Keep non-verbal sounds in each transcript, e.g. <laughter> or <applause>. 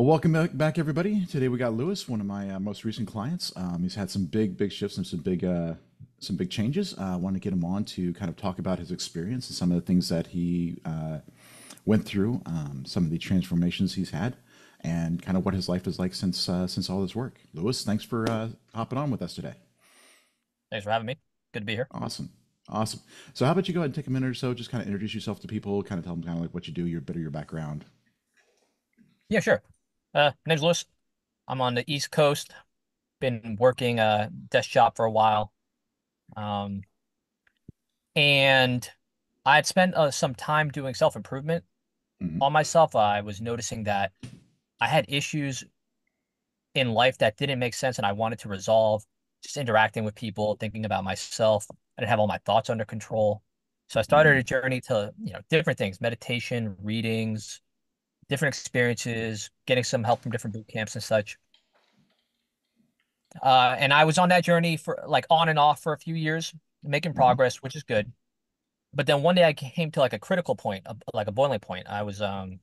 Well, welcome back, everybody. Today we got Luis, one of my uh, most recent clients. Um, he's had some big, big shifts and some big, uh, some big changes. Uh, I want to get him on to kind of talk about his experience and some of the things that he uh, went through, um, some of the transformations he's had, and kind of what his life is like since uh, since all this work. Luis, thanks for uh, hopping on with us today. Thanks for having me. Good to be here. Awesome. Awesome. So, how about you go ahead and take a minute or so, just kind of introduce yourself to people, kind of tell them kind of like what you do, your bit of your background. Yeah, sure. Uh, name's Luis. I'm on the East Coast. Been working a desk job for a while. Um, and I had spent uh, some time doing self improvement hmm on myself. I was noticing that I had issues in life that didn't make sense and I wanted to resolve, just interacting with people, thinking about myself. I didn't have all my thoughts under control. So I started hmm a journey to, you know, different things, meditation, readings, different experiences, getting some help from different boot camps and such. Uh, and I was on that journey for like on and off for a few years, making hmm progress, which is good. But then one day I came to like a critical point, a, like a boiling point. I was um,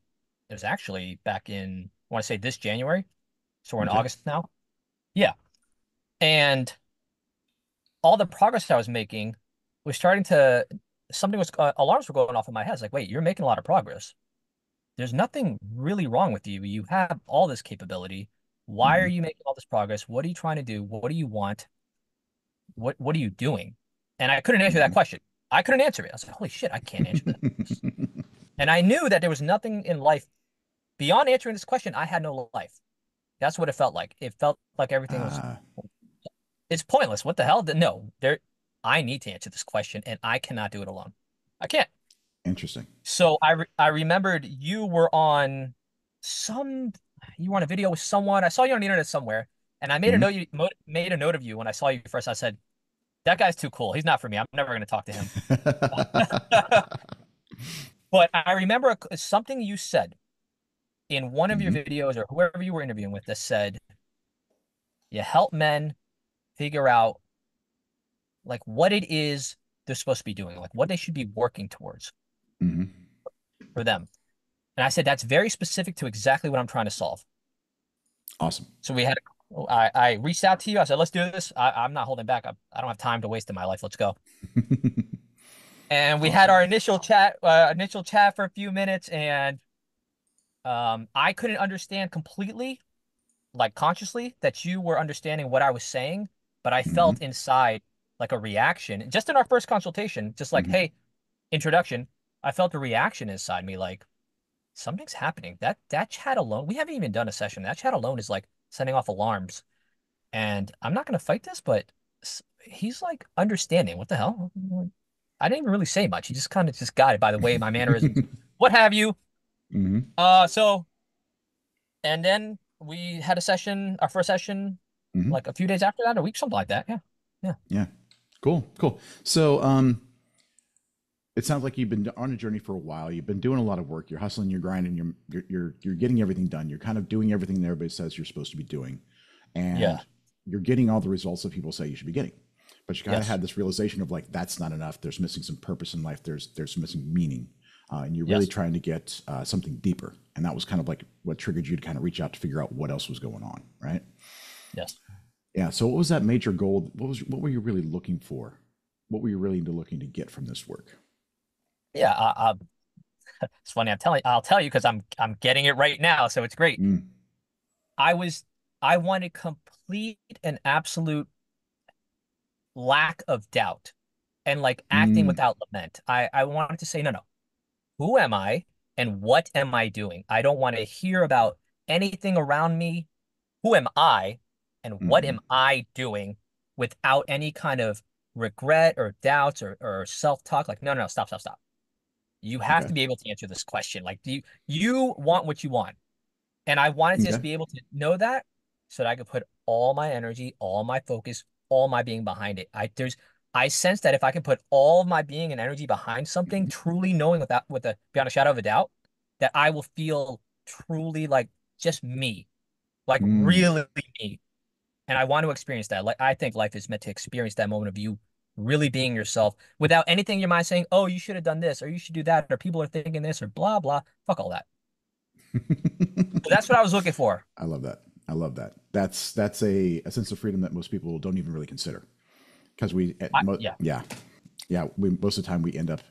it was actually back in I want to say this January, so we're in Okay. August now. Yeah, and all the progress I was making was starting to something was uh, alarms were going off in my head. It's like, wait, you're making a lot of progress. There's nothing really wrong with you. You have all this capability. Why are hmm you making all this progress? What are you trying to do? What do you want? What what are you doing? And I couldn't answer that hmm question. I couldn't answer it. I was like, holy shit, I can't answer that. <laughs> And I knew that there was nothing in life beyond answering this question. I had no life. That's what it felt like. It felt like everything was Ah, it's pointless. What the hell? No, there I need to answer this question and I cannot do it alone. I can't. Interesting. So I re I remembered you were on some you were on a video with someone. I saw you on the internet somewhere, and I made a hmm note you mo made a note of you when I saw you first. I said, that guy's too cool. He's not for me. I'm never going to talk to him. <laughs> But I remember a- something you said in one of your hmm videos or whoever you were interviewing with that said, you help men figure out like what it is they're supposed to be doing, like what they should be working towards hmm for them. And I said, that's very specific to exactly what I'm trying to solve. Awesome. So we had, I, I reached out to you. I said, let's do this. I, I'm not holding back. I, I don't have time to waste in my life. Let's go. <laughs> And we had our initial chat, uh, initial chat for a few minutes, and um, I couldn't understand completely, like consciously, that you were understanding what I was saying, but I hmm felt inside like a reaction, just in our first consultation, just like, hmm hey, introduction. I felt a reaction inside me, like something's happening. That that chat alone, we haven't even done a session. That chat alone is like sending off alarms. And I'm not gonna fight this, but he's like understanding. What the hell? I didn't even really say much. He just kind of just got it by the way my mannerisms, <laughs> what have you. hmm Uh, so and then we had a session, our first session, hmm like a few days after that, a week, something like that. Yeah, yeah, Yeah. Cool. Cool. So, um, it sounds like you've been on a journey for a while. You've been doing a lot of work. You're hustling, you're grinding, you're you're you're, you're getting everything done. You're kind of doing everything that everybody says you're supposed to be doing, yeah. and you're getting all the results that people say you should be getting. But you kind of Yes, had this realization of like that's not enough. There's missing some purpose in life. There's there's missing meaning, uh, and you're really yes, trying to get uh, something deeper. And that was kind of like what triggered you to kind of reach out to figure out what else was going on, right? yes. Yeah. So, what was that major goal? What was what were you really looking for? What were you really into looking to get from this work? Yeah. I, I, <laughs> it's funny. I'm telling, I'll tell you because I'm I'm getting it right now, so it's great. Mm, I was, I wanted complete and absolute lack of doubt and like acting mm, without lament. I I wanted to say, no, no. Who am I and what am I doing? I don't want to hear about anything around me. Who am I and what mhm, am I doing without any kind of regret or doubts or, or self-talk? Like, no, no, no, stop, stop, stop. You have okay. to be able to answer this question. Like, do you you want what you want? And I wanted to just be able to know that so that I could put all my energy, all my focus, all my being behind it. I there's I sense that if I can put all of my being and energy behind something, Mhm, truly knowing without with a beyond a shadow of a doubt, that I will feel truly like just me, like mm, really me. And I want to experience that. Like I think life is meant to experience that moment of you really being yourself without anything in your mind saying, "Oh, you should have done this or you should do that or people are thinking this or blah blah." Fuck all that. <laughs> that's what I was looking for. I love that. I love that. That's that's a, a sense of freedom that most people don't even really consider because we I, mo- yeah. yeah yeah we most of the time we end up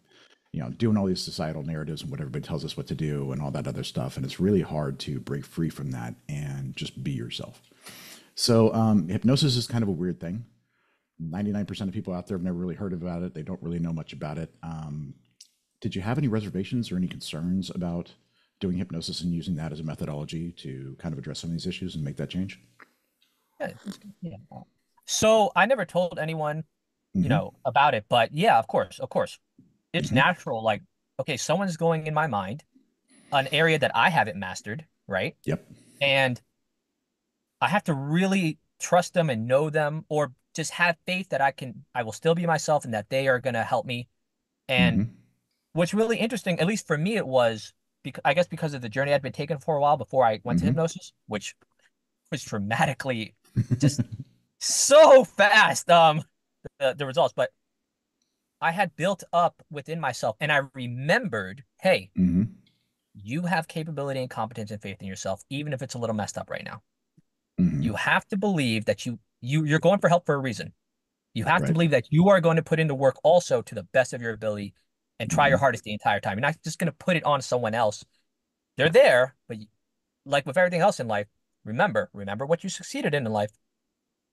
you know doing all these societal narratives and what everybody tells us what to do and all that other stuff and it's really hard to break free from that and just be yourself so um, hypnosis is kind of a weird thing 99% of people out there have never really heard about it they don't really know much about it um, did you have any reservations or any concerns about doing hypnosis and using that as a methodology to kind of address some of these issues and make that change Yeah, yeah. So I never told anyone, you Mhm. know, about it, but yeah, of course, of course. It's Mhm. natural. Like, okay, someone's going in my mind, an area that I haven't mastered, right? yep And I have to really trust them and know them, or just have faith that I can, I will still be myself and that they are going to help me. And Mhm. what's really interesting, at least for me, it was because I guess because of the journey I'd been taking for a while before I went Mhm. to hypnosis, which was dramatically <laughs> just so fast. Um, the, the results, but I had built up within myself, and I remembered, hey, Mhm. you have capability and competence and faith in yourself, even if it's a little messed up right now. Mhm. You have to believe that you you you're going for help for a reason. You have to believe that you are going to put in the work also to the best of your ability and try your Mhm. hardest the entire time. You're not just going to put it on someone else. They're there, but you- like with everything else in life, remember, remember what you succeeded in in life.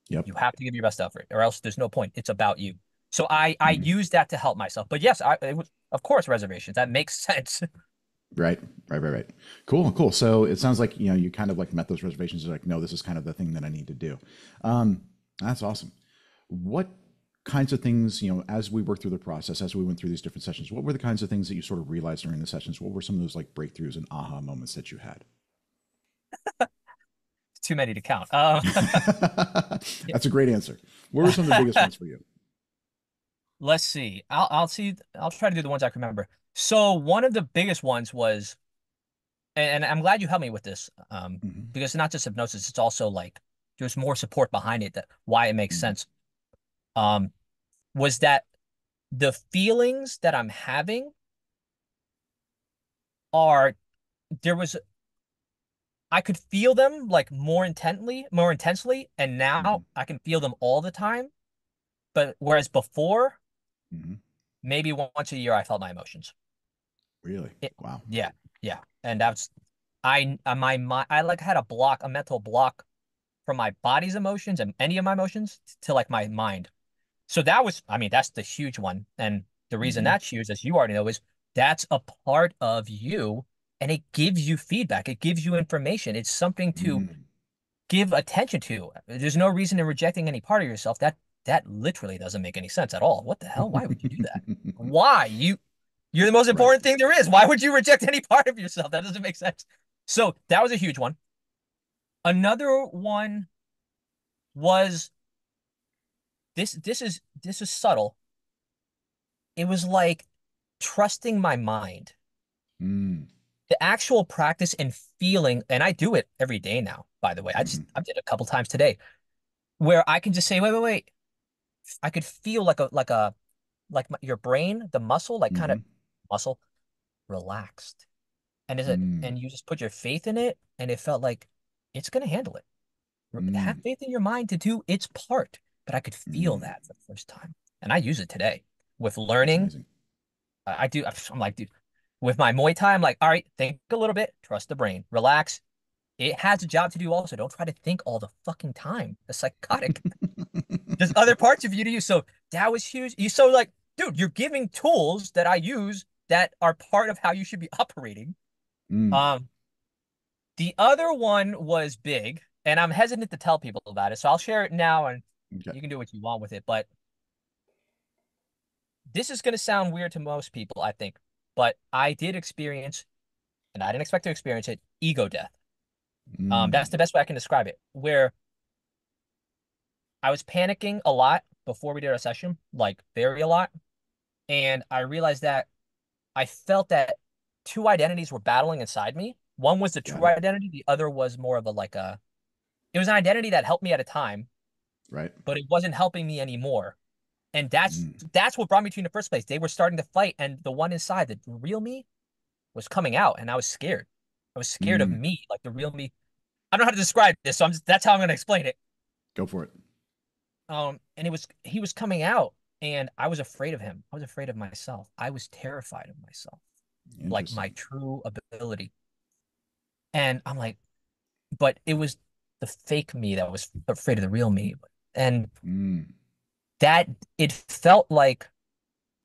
Yep. You have to give your best effort, or else there's no point. It's about you. So I I Mhm. use that to help myself. But yes, I it was of course reservations. That makes <laughs> sense. Right, right, right, right. Cool, cool. So it sounds like you know you kind of like met those reservations. You're like, no, this is kind of the thing that I need to do. Um, that's awesome. What kinds of things, you know, as we worked through the process, as we went through these different sessions, what were the kinds of things that you sort of realized during the sessions? What were some of those like breakthroughs and aha moments that you had? <laughs> Too many to count. Um, <laughs> that's a great answer. What were some of the biggest ones for you? <laughs> let's see. I'll I'll see. I'll try to do the ones I can remember. So one of the biggest ones was, and, I'm glad you helped me with this, um, Mhm, because it's not just hypnosis. It's also like there's more support behind it that why it makes Mhm. sense. Um, was that the feelings that I'm having are there was I could feel them like more intently, more intensely, and now Mhm. I can feel them all the time. But whereas before, mhm. maybe once a year I felt my emotions. Really? It- Wow. Yeah, yeah, and that's I uh, my my I like had a block, a mental block from my body's emotions and any of my emotions to like my mind. So that was, I mean, that's the huge one, and the reason Mhm. that's huge, as you already know, is that's a part of you, and it gives you feedback. It gives you information. It's something to Mm, give attention to. There's no reason in rejecting any part of yourself. That that literally doesn't make any sense at all. What the hell? Why would you do that? <laughs> Why? You you're the most Right. important thing there is. Why would you reject any part of yourself? That doesn't make sense. So that was a huge one. Another one was this this is this is subtle. It was like trusting my mind. Mm, The actual practice and feeling, and I do it every day now, by the way. I just Mhm. I did a couple times today, where I can just say, wait, wait, wait. I could feel like a like a like my, your brain, the muscle, like kind of muscle relaxed. And is it Mm. and you just put your faith in it and it felt like it's gonna handle it. R- Have Mm. faith in your mind to do its part. But I could feel Mm. that for the first time. And I use it today with learning. I I do I'm like, dude, with my Muay Thai, I'm like, all right, think a little bit, trust the brain, relax. It has a job to do also. Don't try to think all the fucking time. It's psychotic. <laughs> There's other parts of you to use. So that was huge. You so like, dude, you're giving tools that I use that are part of how you should be <laughs> operating. Mm, Um, the other one was big, and I'm hesitant to tell people about it, so I'll share it now, and okay. you can do what you want with it. But this is going to sound weird to most people, I think, but I did experience, and I didn't expect to experience it, ego death. Um, that's Mm, the best way I can describe it. Where I was panicking a lot before we did our session, like very a lot, and I realized that I felt that two identities were battling inside me. One was the true it. identity, the other was more of a like a it was an identity that helped me at a time, Right. but it wasn't helping me anymore. And that's Mm. that's what brought me to you in the first place. They were starting to fight, and the one inside, the real me, was coming out, and I was scared. I was scared of Mm. me, like the real me. I don't know how to describe this, so I'm just, that's how I'm going to explain it. Go for it. Um, and it was he was coming out, and I was afraid of him. I was afraid of myself. I was terrified of myself, like my true ability. And I'm like, but it was the fake me that was afraid of the real me, and Mm. that it felt like,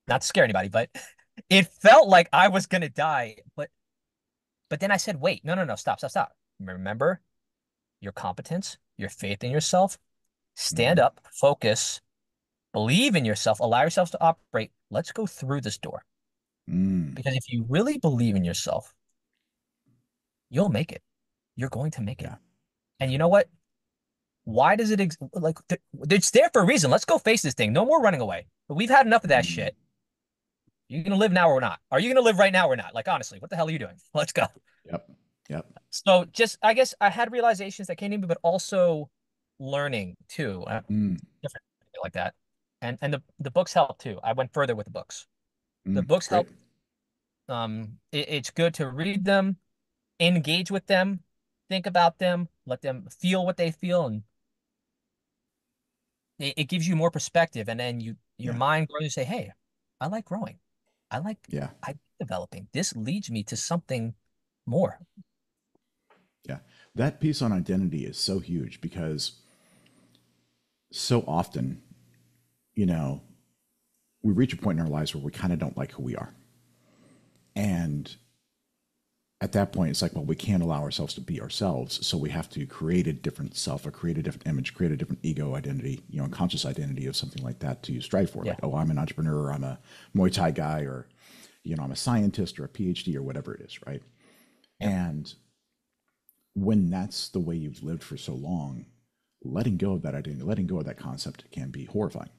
not to scare anybody, but <laughs> it felt like I was gonna die. But but then I said, wait, no, no, no, stop, stop, stop. Remember your competence, your faith in yourself. Stand Mhm. up, focus, believe in yourself, allow yourself to operate. Let's go through this door. Mm. Because if you really believe in yourself, you'll make it. You're going to make it. Yeah. And you know what? Why does it ex like th it's there for a reason? Let's go face this thing. No more running away. We've had enough of that Mm. shit. You're gonna live now or not? Are you gonna live right now or not? Like honestly, what the hell are you doing? <laughs> Let's go. Yep. Yep. So just I guess I had realizations that came to me, but also learning too, uh, Mm. like that. And and the the books help too. I went further with the books. The Mm. books Great. help. Um, it, it's good to read them, engage with them, think about them, let them feel what they feel, and it, it gives you more perspective. And then you your Yeah. mind grows and say, "Hey, I like growing. I like Yeah. I like developing. This leads me to something more." Yeah, that piece on identity is so huge because so often, you know, we reach a point in our lives where we kind of don't like who we are. And at that point, it's like, well, we can't allow ourselves to be ourselves. So we have to create a different self or create a different image, create a different ego identity, you know, a conscious identity of something like that to strive for. Yeah. Like, oh, I'm an entrepreneur, or I'm a Muay Thai guy, or, you know, I'm a scientist or a PhD or whatever it is, right? And when that's the way you've lived for so long, letting go of that identity, letting go of that concept can be horrifying.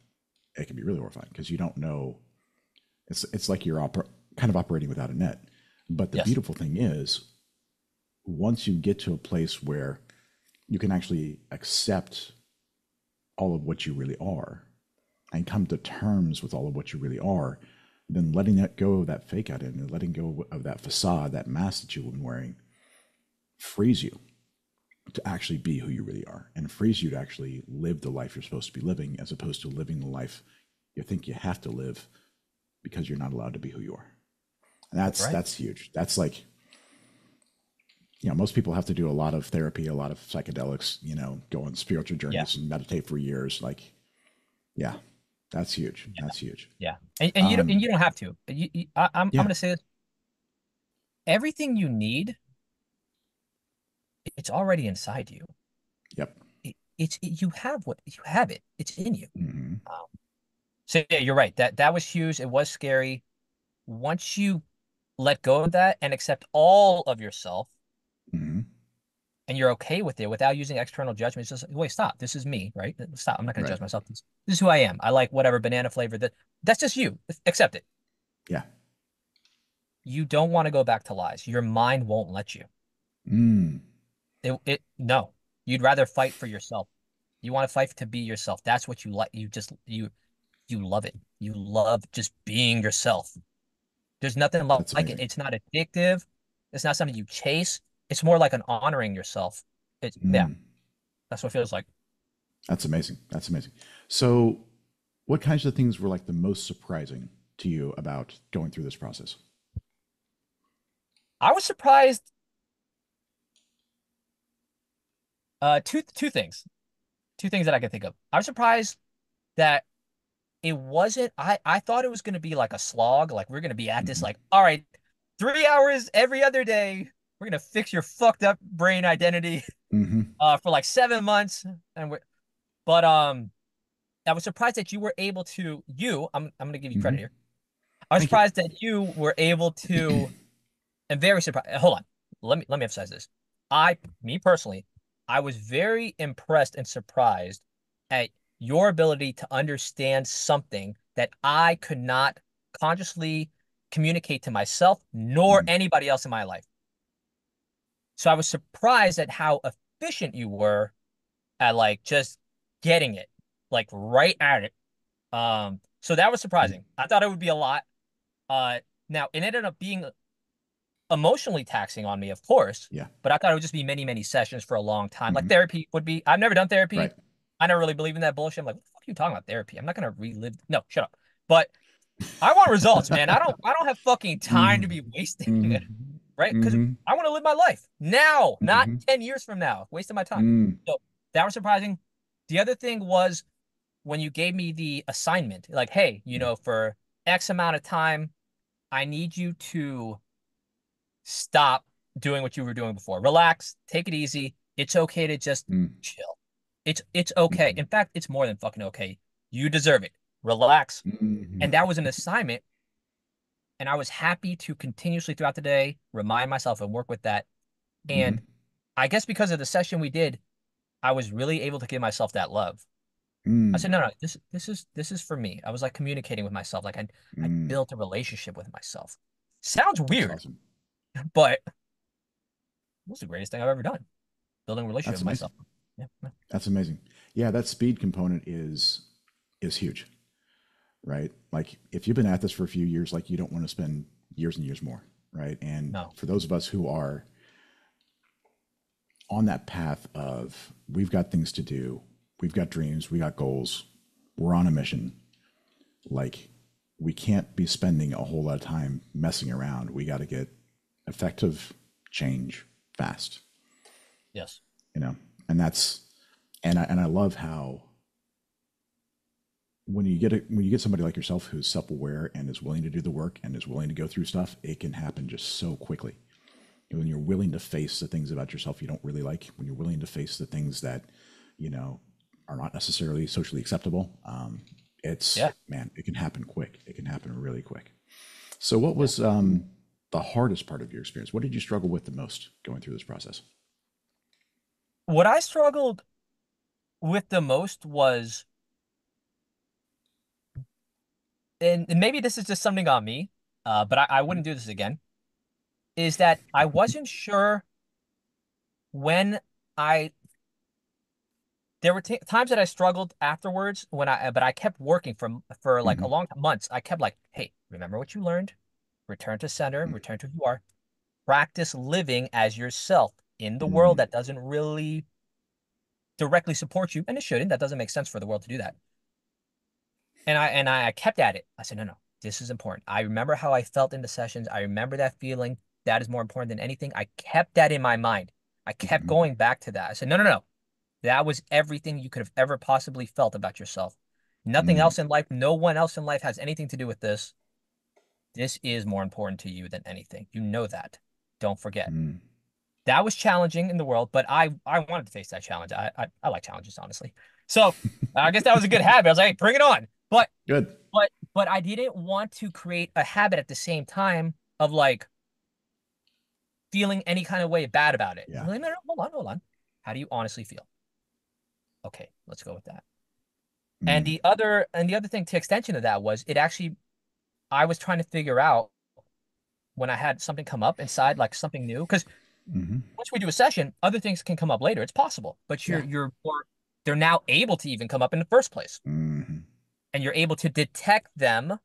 It can be really horrifying because you don't know. It's it's like you're oper- kind of operating without a net. But the Yes. beautiful thing is, once you get to a place where you can actually accept all of what you really are and come to terms with all of what you really are, then letting that go of that fake identity, letting go of that facade, that mask that you've been wearing, frees you to actually be who you really are and frees you to actually live the life you're supposed to be living as opposed to living the life you think you have to live because you're not allowed to be who you are. And that's Right. that's huge. That's like you know, most people have to do a lot of therapy, a lot of psychedelics, you know, go on spiritual journeys and meditate for years. Like, yeah, that's huge. That's huge. Yeah, and, and you don't Um, and you don't have to. You, you, I, I'm Yeah. I'm gonna say this. Everything you need, it's already inside you. Yep. It, it's it, you have what you have it. It's in you. hmm So yeah, you're right. That that was huge. It was scary. Once you let go of that and accept all of yourself, hmm and you're okay with it without using external judgment, it's just wait, stop. This is me, right? Stop. I'm not gonna judge myself. This, this is who I am. I like whatever banana flavor that. That's just you. Accept it. Yeah. You don't want to go back to lies. Your mind won't let you. Mm. It, it no. You'd rather fight for yourself. You want to fight to be yourself. That's what you like. You just you you love it. You love just being yourself. There's nothing That's like it. It's not addictive. It's not something you chase. It's more like an honoring yourself. It's yeah, Mm. that's what it feels like. That's amazing. That's amazing. So, what kinds of things were like the most surprising to you about going through this process? I was surprised. Uh, two two things, two things that I can think of. I'm surprised that it wasn't. I I thought it was going to be like a slog. Like we're going to be at this Mhm. like, all right, three hours every other day. We're gonna fix your fucked up brain identity hmm <laughs> uh for like seven months, and we're. But um, I was surprised that you were able to. You, I'm I'm gonna give you credit Mhm. here. I was Thank you. surprised that you were able to, <clears throat> and very surprised. Hold on, let me let me emphasize this. I, me personally, I was very impressed and surprised at your ability to understand something that I could not consciously communicate to myself nor Mhm. anybody else in my life. So I was surprised at how efficient you were at like just getting it, like right at it. Um, so that was surprising. I thought it would be a lot. Uh, now it ended up being emotionally taxing on me, of course. Yeah. But I thought it would just be many, many sessions for a long time. Like Mhm. therapy would be. I've never done therapy. Right. I never really believe in that bullshit. I'm like, what the fuck are you talking about therapy? I'm not gonna relive. No, shut up. But I want results, man. I don't. I don't have fucking time to be wasting it, Mhm. right? Because Mhm. I want to live my life now, not Mhm. ten years from now. Wasting my time. Mm. That was surprising. The other thing was when you gave me the assignment, like, hey, you know, for X amount of time, I need you to stop doing what you were doing before. Relax, take it easy. It's okay to just Mm. chill. It's it's okay. Mhm. In fact, it's more than fucking okay. You deserve it. Relax. Mhm. And that was an assignment. And I was happy to continuously throughout the day remind myself and work with that. And Mhm. I guess because of the session we did, I was really able to give myself that love. I Mm. said, no, no, this this is this is for me. I was like communicating with myself. Like I I Mm. built a relationship with myself. Sounds weird, awesome. But it was the greatest thing I've ever done. Building a relationship with myself. Yeah. yeah. That's amazing. Yeah, that speed component is is huge. Right? Like if you've been at this for a few years, like you don't want to spend years and years more, right? And No. for those of us who are on that path of we've got things to do, we've got dreams, we got goals, we're on a mission. Like we can't be spending a whole lot of time messing around. We got to get effective change fast Yes. you know and that's and i and i love how when you get a when you get somebody like yourself who's self-aware and is willing to do the work and is willing to go through stuff it can happen just so quickly when you're willing to face the things about yourself you don't really like when you're willing to face the things that you know are not necessarily socially acceptable um, it's Yeah. man it can happen quick it can happen really quick so what was um, the hardest part of your experience what did you struggle with the most going through this process What I struggled with the most was, and, and maybe this is just something on me, uh, but I, I wouldn't do this again, is that I wasn't sure when I there were t times that I struggled afterwards when I but I kept working from for like a Mhm. long months. I kept like, hey, remember what you learned, return to center, Mm. return to who you are, practice living as yourself in the world Mm. that doesn't really directly support you, and it shouldn't. That doesn't make sense for the world to do that. And I and I, kept at it. I said, no, no, this is important. I remember how I felt in the sessions. I remember that feeling. That is more important than anything. I kept that in my mind. I kept Mhm. going back to that. I said, no, no, no. That was everything you could have ever possibly felt about yourself. Nothing Mm. else in life, no one else in life has anything to do with this. This is more important to you than anything. You know that. Don't forget. Mm. That was challenging in the world, but I I wanted to face that challenge. I I, I like challenges, honestly. So I guess that was a good habit. I was like, hey, bring it on. But Good. but but I didn't want to create a habit at the same time of like feeling any kind of way bad about it. Yeah. Like, no, no, hold on, hold on. How do you honestly feel? Okay, let's go with that. And Mm. the other and the other thing to extension of that was it actually I was trying to figure out when I had something come up inside, like something new, because Mhm. once we do a session, other things can come up later. It's possible, but you're Yeah. you're more they're now able to even come up in the first place, Mhm. and you're able to detect them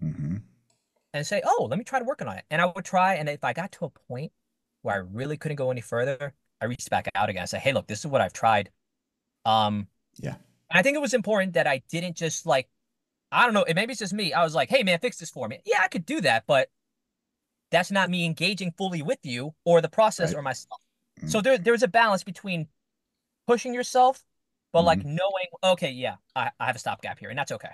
Mhm. and say, "Oh, let me try to work on it." And I would try, and if I got to a point where I really couldn't go any further, I reached back out again. I said, "Hey, look, this is what I've tried." Um, Yeah. I think it was important that I didn't just like, I don't know, it maybe it's just me. I was like, "Hey, man, fix this for me." Yeah, I could do that, but that's not me engaging fully with you or the process Right. or myself. Mm. So there, there's a balance between pushing yourself, but like Mm-hmm. knowing, okay, yeah, I, I have a stopgap here, and that's okay.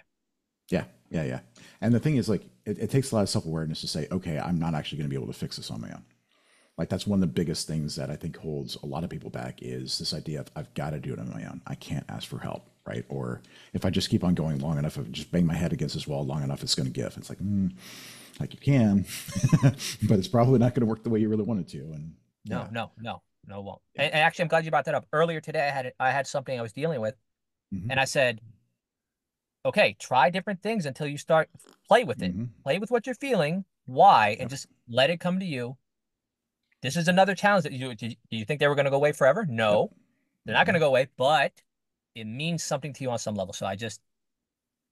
Yeah. Yeah. Yeah. And the thing is, like, it, it takes a lot of self awareness to say, okay, I'm not actually going to be able to fix this on my own. Like, that's one of the biggest things that I think holds a lot of people back is this idea of I've got to do it on my own. I can't ask for help. Right. Or if I just keep on going long enough, if I just bang my head against this wall long enough, it's going to give. It's like, mm, like you can, <laughs> but it's probably not going to work the way you really want it to. And No, yeah. no, no, no, it won't. Yeah. And, and actually, I'm glad you brought that up. Earlier today, I had I had something I was dealing with, Mhm. and I said, okay, try different things until you start play with it. Mhm. Play with what you're feeling, why, Yep. and just let it come to you. This is another challenge that you do. You, you think they were going to go away forever? No, they're not going to go away, but it means something to you on some level. So I just,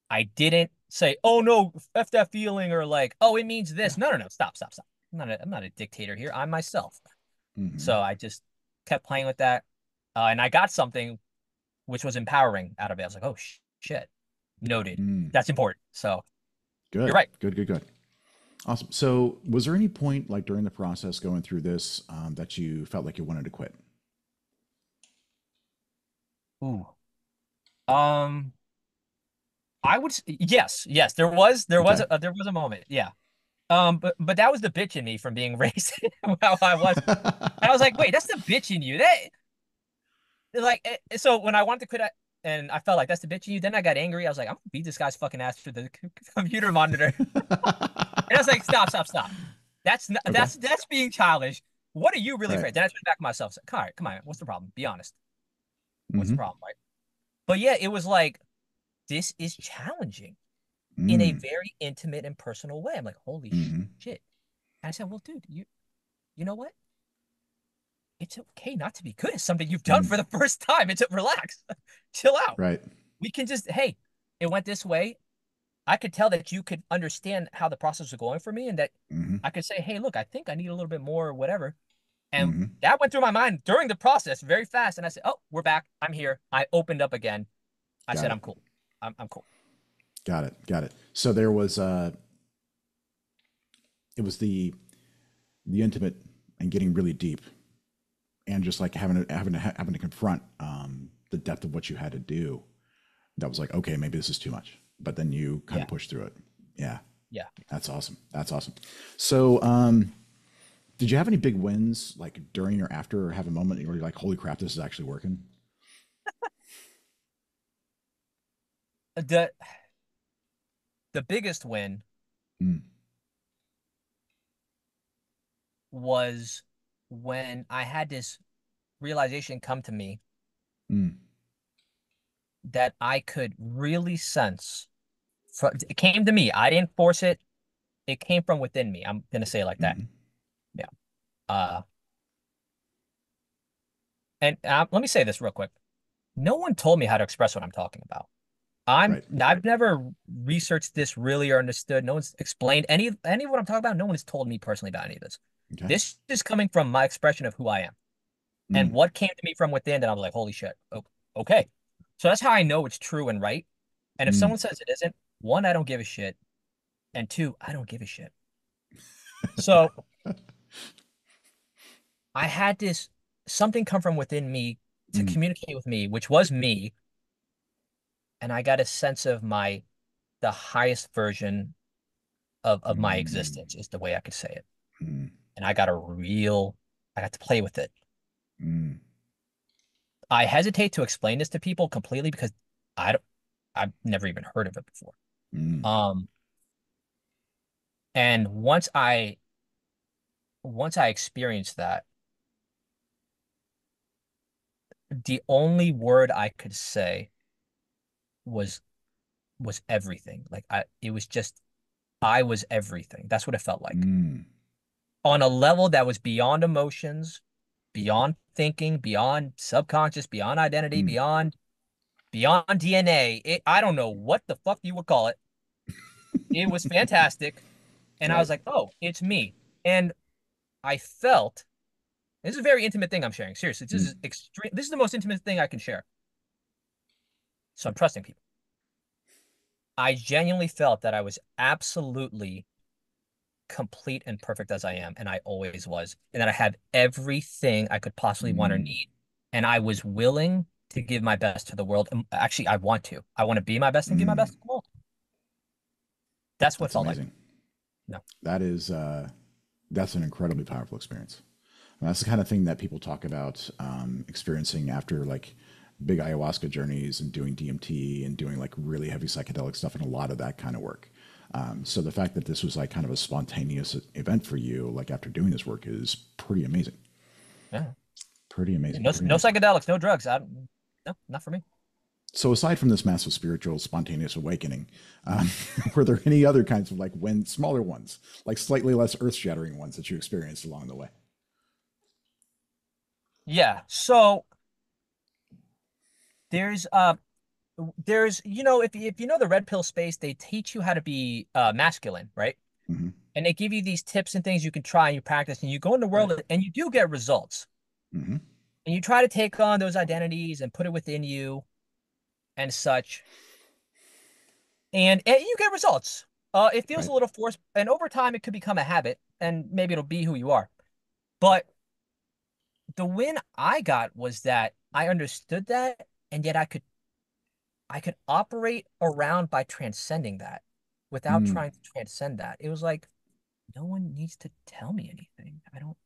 I didn't say, oh no, f that feeling, or like, oh, it means this. No, no, no, stop, stop, stop. I'm not a, I'm not a dictator here. I'm myself. Mhm. So I just kept playing with that, uh, and I got something which was empowering out of it. I was like, oh sh shit, noted. Mm. That's important. So Good. You're right. Good, good, good. Awesome. So, was there any point, like during the process going through this, um, that you felt like you wanted to quit? Ooh. Um, I would yes, yes. There was there was Okay. a there was a moment, yeah. Um, but but that was the bitch in me from being <laughs> raised <laughs> how I was. And I was like, wait, that's the bitch in you. That like eh, so when I wanted to quit, I, and I felt like that's the bitch in you. Then I got angry. I was like, I'm gonna beat this guy's fucking ass through the computer monitor. <laughs> And I was like, stop, stop, stop. That's not, Okay. that's that's being childish. What are you really Right. afraid? Then I turned back to myself. Like, all right, come on. What's the problem? Be honest. What's the Mhm. problem, right? But yeah, it was like this is challenging in a Mm. very intimate and personal way. I'm like, holy Mhm. shit. And I said, well, dude, you you know what? It's okay not to be good at something you've done Mm. for the first time. It's a relax, <laughs> chill out. Right. We can just, hey, it went this way. I could tell that you could understand how the process was going for me and that hmm I could say, hey, look, I think I need a little bit more or whatever. And hmm that went through my mind during the process very fast. And I said, oh, we're back. I'm here. I opened up again. I Got said, it. I'm cool. I'm, I'm cool. Got it. Got it. So there was uh it was the the intimate and getting really deep and just like having to having to having to confront um the depth of what you had to do. That was like, okay, maybe this is too much. But then you kind Yeah. of push through it. Yeah. Yeah. That's awesome. That's awesome. So um did you have any big wins like during or after or have a moment where you're like, holy crap, this is actually working? The, the biggest win Mm. was when I had this realization come to me Mm. that I could really sense. From, it came to me. I didn't force it. It came from within me. I'm gonna say it like that. Uh, and uh, let me say this real quick. No one told me how to express what I'm talking about. I'm Right. I've never researched this really or understood. No one's explained any any of what I'm talking about. No one has told me personally about any of this. Okay. This is coming from my expression of who I am and Mm. what came to me from within. And I'm like, holy shit. Okay. So that's how I know it's true and right. And if Mm. someone says it isn't, one, I don't give a shit. And two, I don't give a shit. So <laughs> I had this something come from within me to Mm. communicate with me, which was me. And I got a sense of my the highest version of of my Mm. existence is the way I could say it. Mm. And I got a real I got to play with it. Mm. I hesitate to explain this to people completely because I don't I've never even heard of it before. Mm. Um and once I once I experienced that, the only word I could say was was everything. Like I it was just I was everything. That's what it felt like. Mm. On a level that was beyond emotions, beyond thinking, beyond subconscious, beyond identity, Mm. beyond beyond DNA. It, I don't know what the fuck you would call it. It was <laughs> fantastic. And I was like, "Oh, it's me." And I felt this is a very intimate thing I'm sharing. Seriously, this Mm. is extreme. This is the most intimate thing I can share. So I'm trusting people. I genuinely felt that I was absolutely complete and perfect as I am, and I always was, and that I had everything I could possibly want or Mm. need, and I was willing to give my best to the world. And actually, I want to. I want to be my best and give my Mm. best to the world. That's what it That's felt like. amazing. No. That is uh, that's an incredibly powerful experience. That's the kind of thing that people talk about um, experiencing after like big ayahuasca journeys and doing DMT and doing like really heavy psychedelic stuff and a lot of that kind of work. Um, so the fact that this was like kind of a spontaneous event for you, like after doing this work, is pretty amazing. Yeah. Pretty amazing. No, pretty no amazing. psychedelics, no drugs. I, no, not for me. So aside from this massive spiritual spontaneous awakening, um, <laughs> were there any other kinds of like when smaller ones, like slightly less earth shattering ones that you experienced along the way? Yeah. So there's uh there's you know if if you know the red pill space, they teach you how to be uh masculine, right? Mhm. and they give you these tips and things you can try and you practice and you go in the world Right. and you do get results. hmm And you try to take on those identities and put it within you and such. And, and you get results. Uh, it feels Right. a little forced, and over time it could become a habit, and maybe it'll be who you are. But the win I got was that I understood that, and yet I could I could operate around by transcending that without Mm. trying to transcend that. It was like no one needs to tell me anything. I don't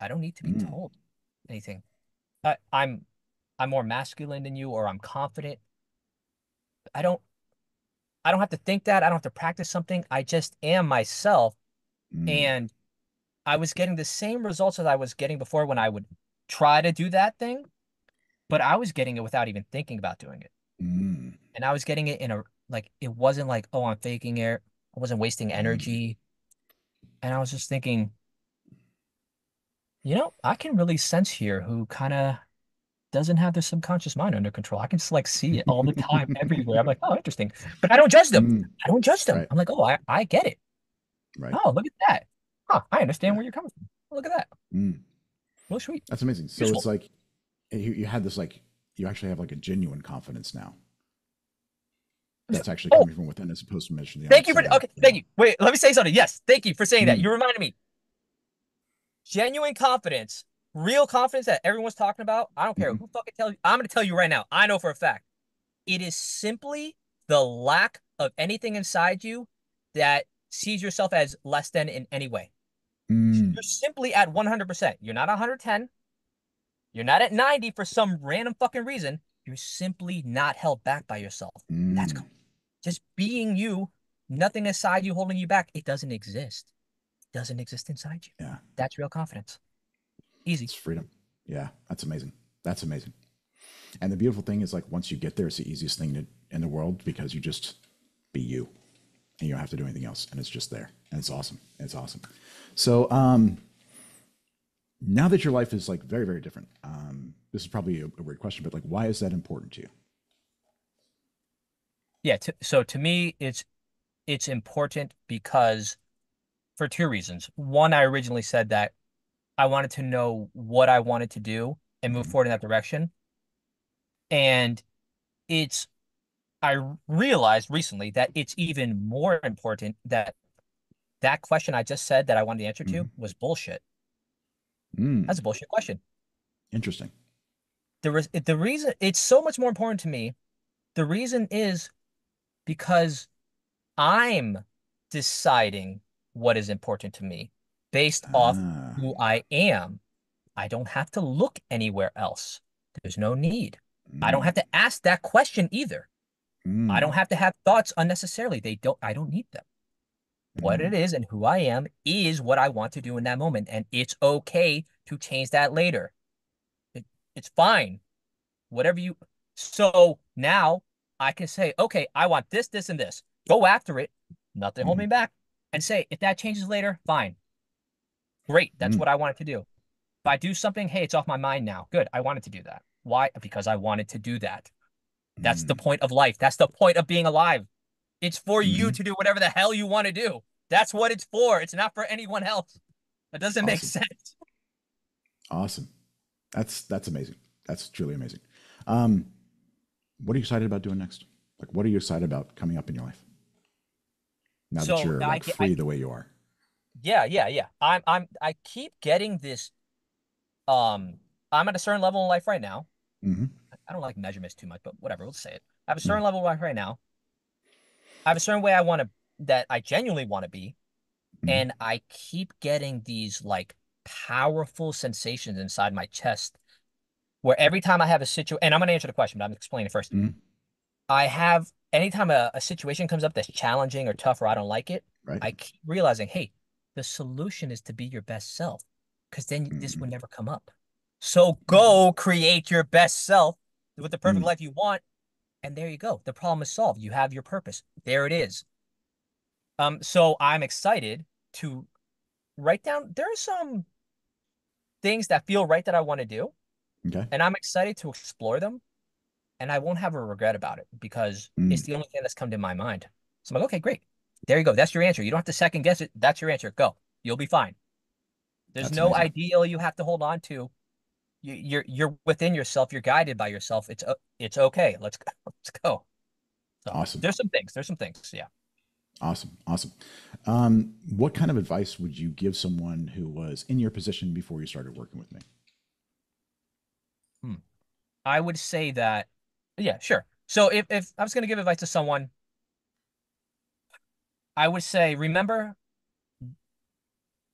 I don't need to be Mm. told anything. I, I'm I'm more masculine than you, or I'm confident. I don't I don't have to think that. I don't have to practice something. I just am myself. Mm. And I was getting the same results that I was getting before when I would try to do that thing, but I was getting it without even thinking about doing it. Mm. And I was getting it in a like it wasn't like, oh, I'm faking it. I wasn't wasting Mm. energy. And I was just thinking, you know, I can really sense here who kind of doesn't have their subconscious mind under control. I can just like see it all the time, <laughs> everywhere. I'm like, oh, interesting. But I don't judge them. Mm. I don't judge them. Right. I'm like, oh, I, I get it. Right. Oh, look at that. I understand where you're coming from. Look at that. Mm. Well, sweet. That's amazing. So Useful. it's like you, you had this like you actually have like a genuine confidence now. That's actually Oh. coming from within as opposed to mentioning the Thank you for okay. Thank you. Wait, let me say something. Yes, thank you for saying that. Mm. You reminded me. Genuine confidence, real confidence that everyone's talking about. I don't care Mhm. who fucking tells you. I'm gonna tell you right now. I know for a fact. It is simply the lack of anything inside you that sees yourself as less than in any way. Mm. You're simply at 100%. You're not 110. You're not at 90 for some random fucking reason. You're simply not held back by yourself. That's Mm. cool. Just being you, nothing inside you holding you back. It doesn't exist. It doesn't exist inside you. Yeah, That's real confidence. Easy. it's freedom. Yeah, that's amazing. That's amazing. And the beautiful thing is like once you get there, it's the easiest thing to, in the world because you just be you, and you don't have to do anything else, and it's just there, and it's awesome. It's awesome. So, um, now that your life is like very, very different, um, this is probably a, a weird question, but like, why is that important to you? Yeah. To, so to me, it's it's important because for two reasons. One, I originally said that I wanted to know what I wanted to do and move Mhm. forward in that direction. And it's I realized recently that it's even more important that that question I just said that I wanted the answer to Mhm. was bullshit. Mm, That's a bullshit question. interesting. The re the reason it's so much more important to me, the reason is because I'm deciding what is important to me based off Ah, who I am. I don't have to look anywhere else. There's no need. I don't mm, have to ask that question either. I mm, don't have to have thoughts unnecessarily. They don't, I don't need them. What mm, it is and who I am is what I want to do in that moment. And it's okay to change that later. It, it's fine. Whatever you, so now I can say, okay, I want this, this, and this. Go after it. Nothing hold Mhm. me back. And say, if that changes later, fine. Great. That's Mm. what I wanted to do. If I do something, hey, it's off my mind now. Good. I wanted to do that. Why? Because I wanted to do that. That's the mm. point of life. That's the point of being alive. It's for you Mhm. to do whatever the hell you want to do. That's what it's for. It's not for anyone else. That doesn't make sense. Awesome. That's that's amazing. That's truly amazing. Um, what are you excited about doing next? Like, what are you excited about coming up in your life? Now So that you're like I- free the way you are. Yeah, yeah, yeah. I'm I'm I keep getting this um I'm at a certain level in life right now. Mm-hmm. I don't like measurements too much, but whatever, let's say it. I have a certain level of life right now. I have a certain way I want to that I genuinely want to be. Mhm. And I keep getting these like powerful sensations inside my chest where every time I have a situation, and I'm going to answer the question, but I'm explaining it 1st Mhm. I have, anytime a, a situation comes up that's challenging or tough or I don't like it, Right. I keep realizing, hey, the solution is to be your best self because then this Mhm. would never come up. So go create your best self with the perfect Mm. life you want. And there you go. The problem is solved. You have your purpose. There it is. Um, so I'm excited to write down. There are some things that feel right that I want to do, okay. and I'm excited to explore them. And I won't have a regret about it because it's Mm. the only thing that's come to my mind. So I'm like, okay, great. There you go. That's your answer. You don't have to second guess it. That's your answer. Go. You'll be fine. There's That's no amazing. ideal you have to hold on to. You, you're you're within yourself. You're guided by yourself. It's it's okay. Let's go. <laughs> Let's go. So Awesome. there's some things. There's some things. Yeah. Awesome. Awesome. Um, what kind of advice would you give someone who was in your position before you started working with me? I would say that, yeah, sure. So if, if I was going to give advice to someone, I would say, remember,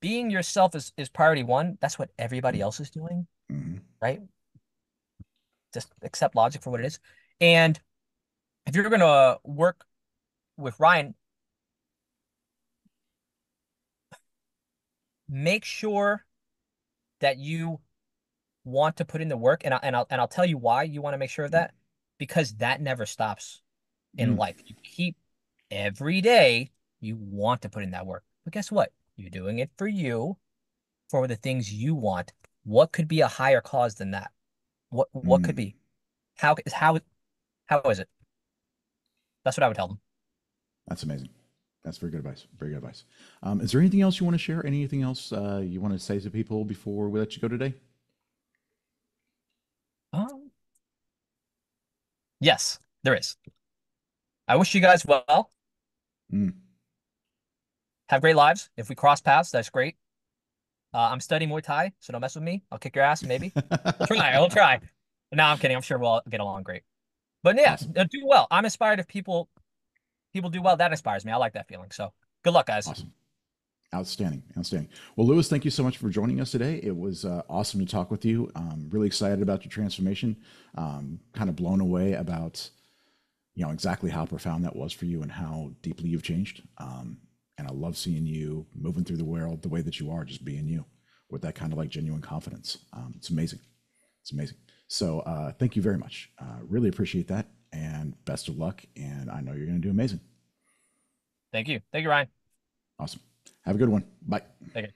being yourself is, is priority one. That's what everybody else is doing, hmm right? Just accept logic for what it is. And if you're going to work with Ryan, make sure that you want to put in the work, and I, and I'll and I'll tell you why you want to make sure of that because that never stops in Mm. life. You keep every day you want to put in that work, but guess what? You're doing it for you, for the things you want. What could be a higher cause than that? What what could Mm. be? How how how is it? That's what I would tell them. That's amazing. That's very good advice. Very good advice. Um, is there anything else you want to share? Anything else uh, you want to say to people before we let you go today? Um, yes, there is. I wish you guys well. Mm. Have great lives. If we cross paths, that's great. Uh, I'm studying Muay Thai, so don't mess with me. I'll kick your ass, maybe. <laughs> Try. We'll try. No, I'm kidding. I'm sure we'll get along great. But yeah, Awesome. uh, do well. I'm inspired if people people do well. That inspires me. I like that feeling. So good luck, guys. Awesome. Outstanding. Outstanding. Well, Luis, thank you so much for joining us today. It was uh, awesome to talk with you. Um, really excited about your transformation. Um, kind of blown away about, you know, exactly how profound that was for you and how deeply you've changed. Um, and I love seeing you moving through the world the way that you are, just being you with that kind of like genuine confidence. Um, it's amazing. It's amazing. So uh, thank you very much. Uh, really appreciate that. And best of luck. And I know you're going to do amazing. Thank you. Thank you, Ryan. Awesome. Have a good one. Bye. Take it.